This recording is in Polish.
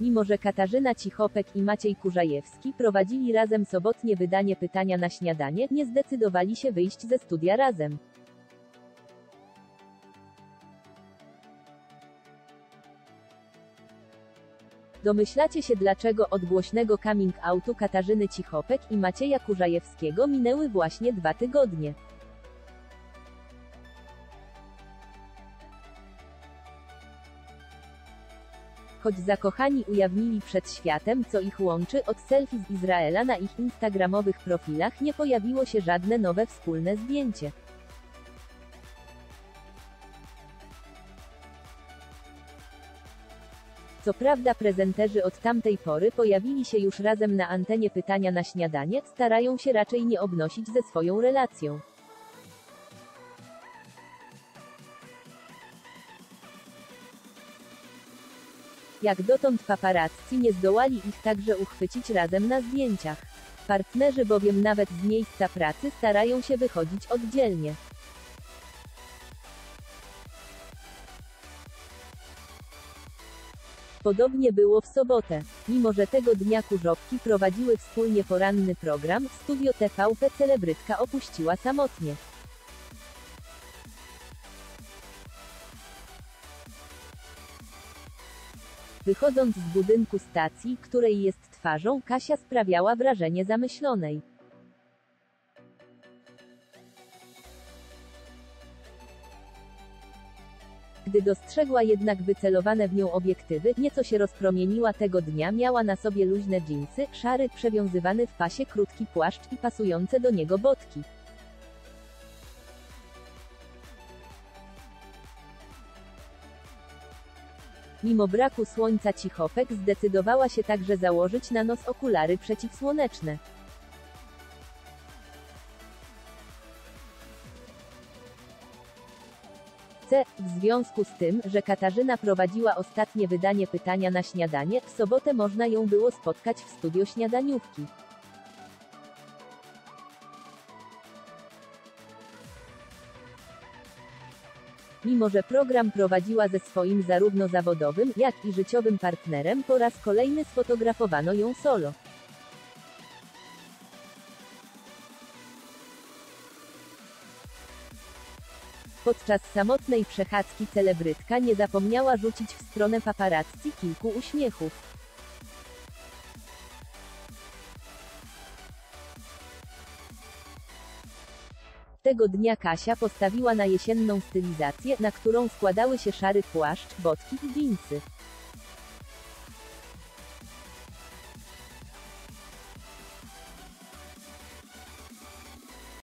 Mimo że Katarzyna Cichopek i Maciej Kurzajewski prowadzili razem sobotnie wydanie pytania na śniadanie, nie zdecydowali się wyjść ze studia razem. Domyślacie się dlaczego od głośnego coming outu Katarzyny Cichopek i Macieja Kurzajewskiego minęły właśnie dwa tygodnie. Choć zakochani ujawnili przed światem, co ich łączy, od selfie z Izraela na ich instagramowych profilach nie pojawiło się żadne nowe wspólne zdjęcie. Co prawda prezenterzy od tamtej pory pojawili się już razem na antenie pytania na śniadanie, starają się raczej nie obnosić ze swoją relacją. Jak dotąd paparazzi nie zdołali ich także uchwycić razem na zdjęciach. Partnerzy bowiem nawet z miejsca pracy starają się wychodzić oddzielnie. Podobnie było w sobotę. Mimo że tego dnia kurzopki prowadziły wspólnie poranny program, studio TVP celebrytka opuściła samotnie. Wychodząc z budynku stacji, której jest twarzą, Kasia sprawiała wrażenie zamyślonej. Gdy dostrzegła jednak wycelowane w nią obiektywy, nieco się rozpromieniła tego dnia, miała na sobie luźne dżinsy, szary, przewiązywany w pasie krótki płaszcz i pasujące do niego botki. Mimo braku słońca Cichopek zdecydowała się także założyć na nos okulary przeciwsłoneczne. C. W związku z tym, że Katarzyna prowadziła ostatnie wydanie pytania na śniadanie, w sobotę można ją było spotkać w studio śniadaniówki. Mimo że program prowadziła ze swoim zarówno zawodowym, jak i życiowym partnerem, po raz kolejny sfotografowano ją solo. Podczas samotnej przechadzki celebrytka nie zapomniała rzucić w stronę paparazzi kilku uśmiechów. Tego dnia Kasia postawiła na jesienną stylizację, na którą składały się szary płaszcz, botki i dżinsy.